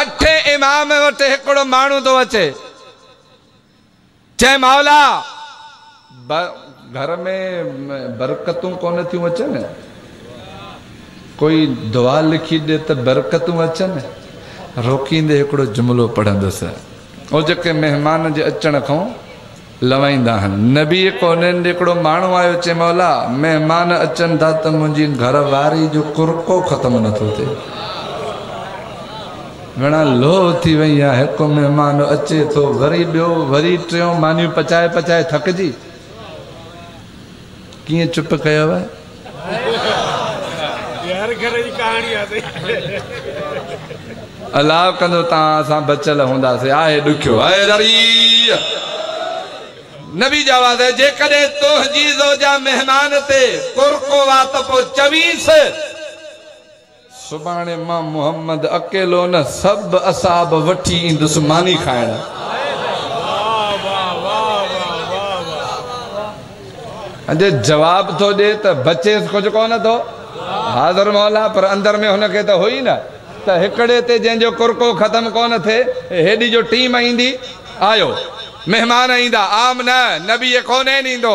अठे इमाम वटि हिकिड़ो माण्हू अचे चए मावला घर में बरकतूं कोन थियूं कोई दुआ लिखी ॾे त बरकतूं अचनि रोकींदे हिकिड़ो जुमिलो पढ़ंदुसि उहो जेके महिमान जे अचण खां लवाईंदा नबी कोननि ॾे आयो चए मौला महिमान अचनि था त मुंहिंजी घर वारी जो कुरको ख़तमु नथो थिए घणा लोह थी वई आहे हिक महिमान अचे थो वरी ॿियो वरी टियों मानियूं पचाए पचाए थकिजी कीअं चुप कयव अलाव कंदो तव्हां असां बचियल हूंदासीं आहे ॾुखियो नबी जवाज़ जेकॾहिं तोहजी महिमान ते कुरको वात पोइ चवीसि सुभाणे मां अकेलो न सभु असाब वठी ईंदुसि मानी खाइण अॼु जवाब थो ॾिए त बचेसि कुझु कोन थो हाज़िर मोहला पर अंदरि में हुनखे त हुई न त हिकिड़े ते जंहिंजो कुरको ख़तमु कोन थिए हेॾी जो टीम ईंदी आयो महिमान ईंदा आम न नबीअ कोन कोने ईंदो